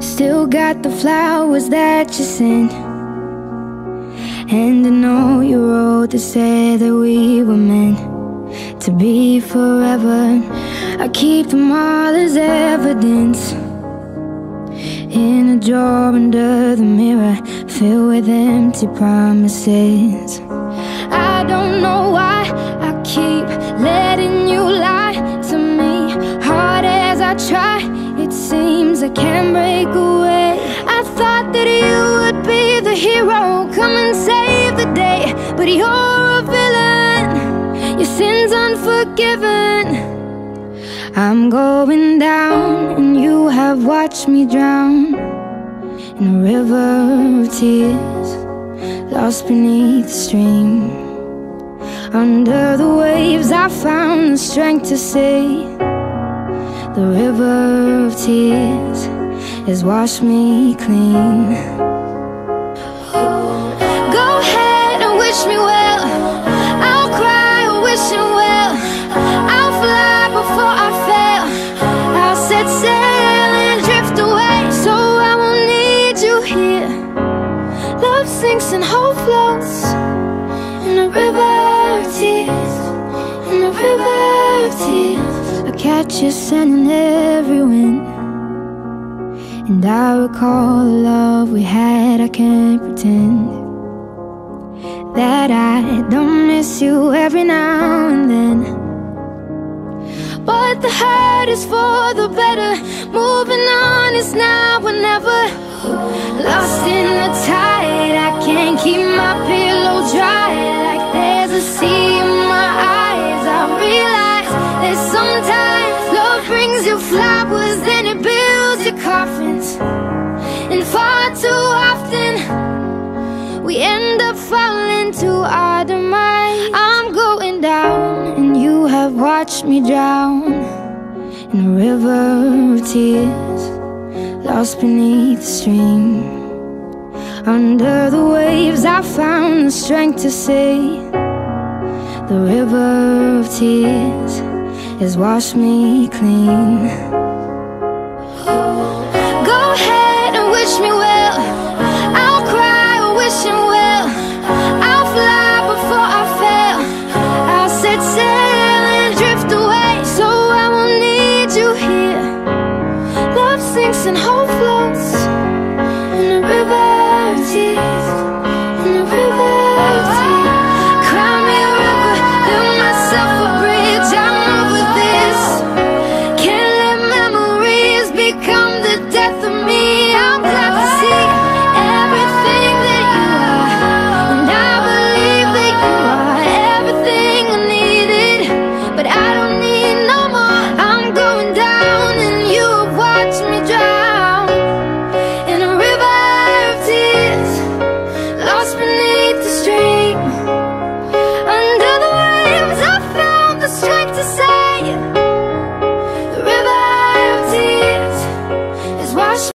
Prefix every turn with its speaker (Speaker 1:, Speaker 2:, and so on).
Speaker 1: still got the flowers that you sent. And I know you wrote to say that we were meant to be forever. I keep them all as evidence in a drawer under the mirror, filled with empty promises. I don't know why I keep I can't break away. I thought that you would be the hero, come and save the day, but you're a villain. Your sins unforgiven. I'm going down, and you have watched me drown in a river of tears, lost beneath the stream. Under the waves, I found the strength to say, The river of tears has washed me clean. Go ahead and wish me well. I'll cry or wish him well. I'll fly before I fail. I'll set sail and drift away, so I won't need you here. Love sinks and hope floats in a river of tears. In a river of tears, I catch you sending every wind. And I recall the love we had, I can't pretend that I don't miss you every now and then. But the hurt is for the better, moving on is now or never. Lost in the tide, I can't keep my pillow watched me drown in a river of tears, lost beneath the stream. Under the waves, I found the strength to say, The river of tears has washed me clean.